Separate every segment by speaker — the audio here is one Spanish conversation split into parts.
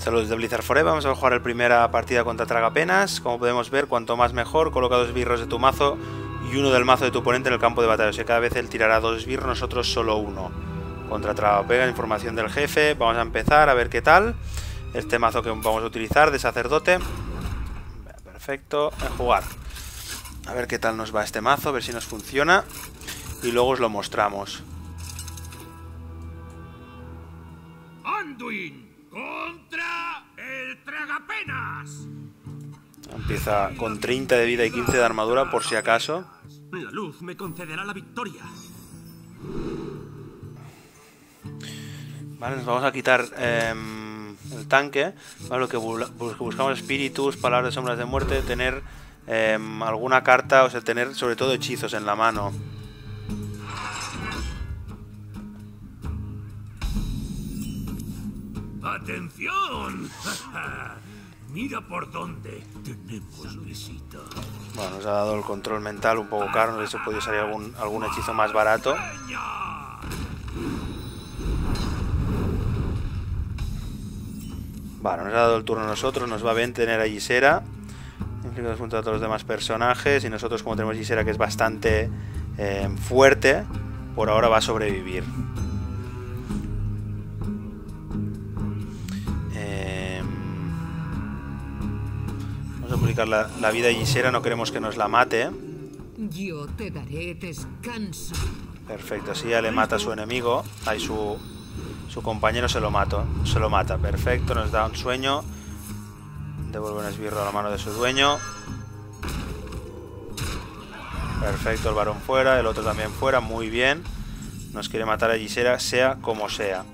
Speaker 1: Saludos de Blizzard Forever, vamos a jugar la primera partida contra Tragapenas. Como podemos ver, cuanto más mejor, coloca dos esbirros de tu mazo y uno del mazo de tu oponente en el campo de batalla. O sea, cada vez él tirará dos esbirros, nosotros solo uno. Contra Tragapenas, información del jefe. Vamos a empezar a ver qué tal. Este mazo que vamos a utilizar de sacerdote. Perfecto, en jugar. A ver qué tal nos va este mazo, a ver si nos funciona. Y luego os lo mostramos.
Speaker 2: Anduin contra.
Speaker 1: Empieza con 30 de vida y 15 de armadura por si acaso.
Speaker 2: La luz me concederá la victoria.
Speaker 1: Vale, nos vamos a quitar em, el tanque. Vale, lo que buscamos espíritus, palabras de sombras de muerte, tener em, alguna carta, o sea, tener sobre todo hechizos en la mano.
Speaker 2: ¡Atención! Mira por dónde tenemos visita.
Speaker 1: Bueno, nos ha dado el control mental un poco caro, no sé si podría salir algún, algún hechizo más barato. Vale, nos ha dado el turno a nosotros, nos va bien tener a Gisera. Implicados junto a todos los demás personajes. Y nosotros, como tenemos Gisera, que es bastante eh, fuerte, por ahora va a sobrevivir. A la, la vida de Gisera, no queremos que nos la mate.
Speaker 3: Yo te daré descanso.
Speaker 1: Perfecto, así ya le mata a su enemigo. Ahí su, su compañero se lo mata. Se lo mata. Perfecto, nos da un sueño. Devuelve un esbirro a la mano de su dueño. Perfecto, el varón fuera, el otro también fuera, muy bien. Nos quiere matar a Gisera, sea como sea.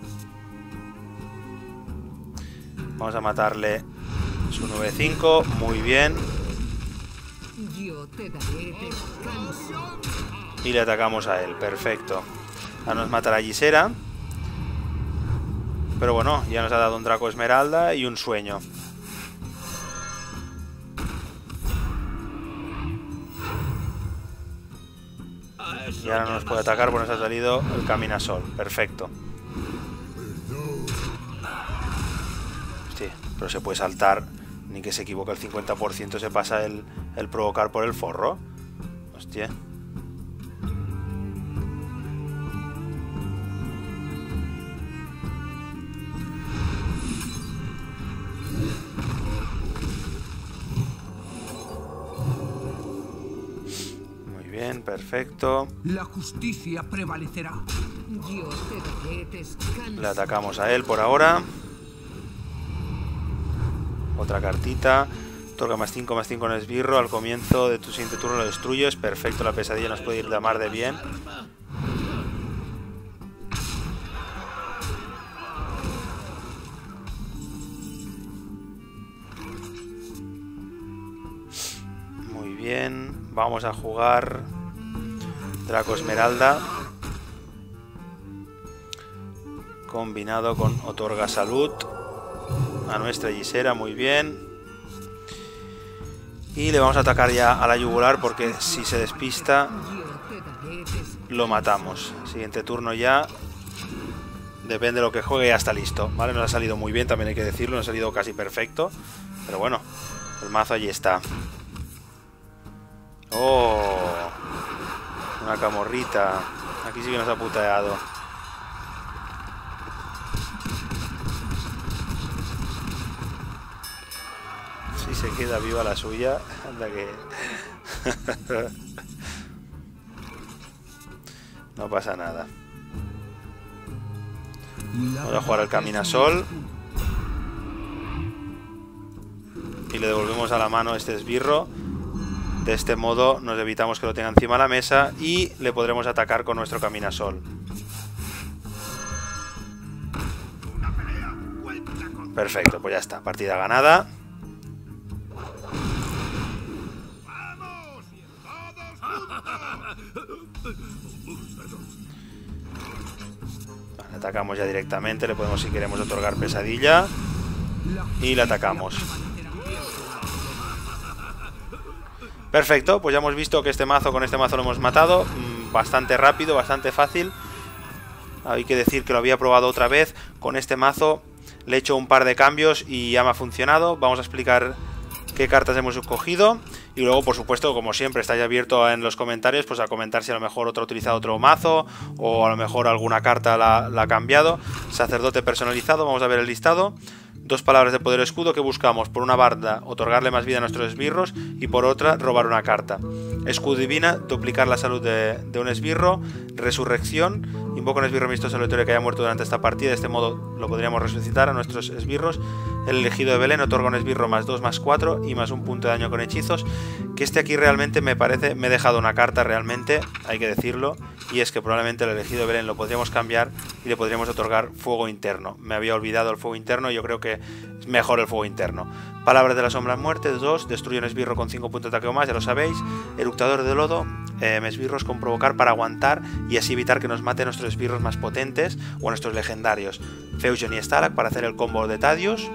Speaker 1: Vamos a matarle su 9-5, muy bien. Y le atacamos a él, perfecto. Ahora nos matará a Gisera. Pero bueno, ya nos ha dado un Draco Esmeralda y un sueño. Y ahora no nos puede atacar porque nos ha salido el Caminasol. Perfecto. Hostia, pero se puede saltar. Ni que se equivoque el 50% se pasa el, el provocar por el forro. Hostia. Muy bien, perfecto.
Speaker 4: La justicia prevalecerá.
Speaker 3: Yo te daré descanso.
Speaker 1: Le atacamos a él por ahora. Otra cartita. Otorga más 5 más 5 en esbirro. Al comienzo de tu siguiente turno lo destruyes. Perfecto, la pesadilla nos puede ir de mar de bien. Muy bien. Vamos a jugar Draco Esmeralda. Combinado con Otorga Salud. A nuestra Gisera, muy bien. Y le vamos a atacar ya a la yugular porque si se despista lo matamos. Siguiente turno ya. Depende de lo que juegue, ya está listo. Vale, nos ha salido muy bien, también hay que decirlo. Nos ha salido casi perfecto. Pero bueno, el mazo allí está. Oh, una camorrita. Aquí sí que nos ha puteado. Si se queda viva la suya, anda que. no pasa nada. Vamos a jugar al Caminasol. Y le devolvemos a la mano este esbirro. De este modo nos evitamos que lo tenga encima de la mesa y le podremos atacar con nuestro Caminasol. Perfecto, pues ya está. Partida ganada. Atacamos ya directamente. Le podemos, si queremos, otorgar pesadilla. Y le atacamos. Perfecto, pues ya hemos visto que este mazo con este mazo lo hemos matado. mm, Bastante rápido, bastante fácil. Hay que decir que lo había probado otra vez. Con este mazo Le he hecho un par de cambios y ya me ha funcionado. Vamos a explicar qué cartas hemos escogido. Y luego, por supuesto, como siempre, estáis abierto en los comentarios pues a comentar si a lo mejor otro ha utilizado otro mazo o a lo mejor alguna carta la, la ha cambiado. Sacerdote personalizado, vamos a ver el listado. Dos palabras de poder escudo que buscamos. Por una barda, otorgarle más vida a nuestros esbirros y por otra, robar una carta. Escudo divina, duplicar la salud de, un esbirro. Resurrección, invoca un esbirro amistoso aleatorio que haya muerto durante esta partida. De este modo lo podríamos resucitar a nuestros esbirros. El elegido de Belén otorga un esbirro más 2 más 4 y más un punto de daño con hechizos. Que este aquí realmente me parece, me he dejado una carta realmente, hay que decirlo. Y es que probablemente el elegido Belén lo podríamos cambiar y le podríamos otorgar fuego interno. Me había olvidado el fuego interno y yo creo que es mejor el fuego interno. Palabras de la sombra muerte, 2, destruye un esbirro con 5 puntos de ataque o más, ya lo sabéis. Eructador de lodo, eh, esbirros con provocar para aguantar y así evitar que nos mate nuestros esbirros más potentes o nuestros legendarios. Fusion y Stalag para hacer el combo de Tadius.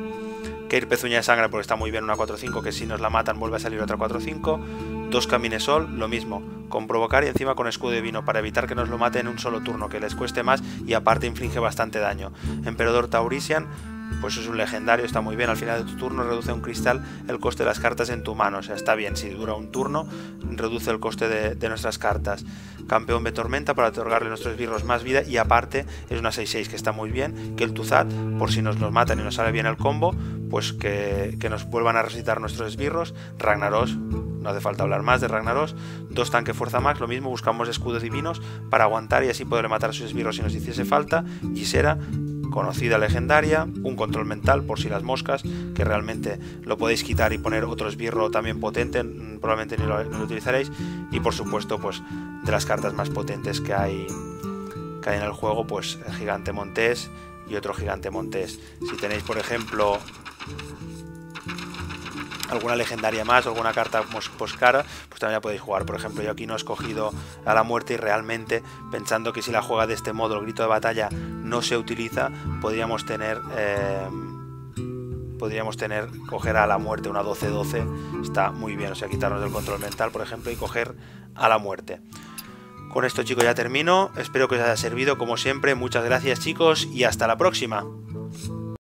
Speaker 1: Keir Pezuña de Sangre porque está muy bien una 4-5 que si nos la matan vuelve a salir otra 4-5. Dos Caminesol, lo mismo, con provocar y encima con escudo de vino para evitar que nos lo maten en un solo turno, que les cueste más y aparte inflige bastante daño. Emperador Taurisian, pues es un legendario, está muy bien. Al final de tu turno reduce un cristal el coste de las cartas en tu mano. O sea, está bien. Si dura un turno, reduce el coste de, nuestras cartas. Campeón de Tormenta para otorgarle a nuestros esbirros más vida. Y aparte, es una 6-6 que está muy bien. Que el Tuzat, por si nos los matan y nos sale bien el combo, pues que, que nos vuelvan a recitar nuestros esbirros. Ragnaros, no hace falta hablar más de Ragnaros. Dos tanque Fuerza Max, lo mismo, buscamos escudos divinos para aguantar y así poder matar a sus esbirros si nos hiciese falta. Gisera, conocida legendaria, un control mental por si las moscas, que realmente lo podéis quitar y poner otro esbirro también potente, mm, probablemente ni lo, ni lo utilizaréis, y por supuesto, pues de las cartas más potentes que hay, que hay en el juego, pues el gigante montés y otro gigante montés. Si tenéis, por ejemplo, alguna legendaria más, alguna carta poscara, pues también la podéis jugar. Por ejemplo, yo aquí no he escogido a la muerte y realmente pensando que si la juega de este modo, el grito de batalla no se utiliza, podríamos tener... Eh, podríamos tener, coger a la muerte una 12-12, está muy bien, o sea, quitarnos del control mental, por ejemplo, y coger a la muerte. Con esto chicos ya termino, espero que os haya servido como siempre, muchas gracias chicos y hasta la próxima.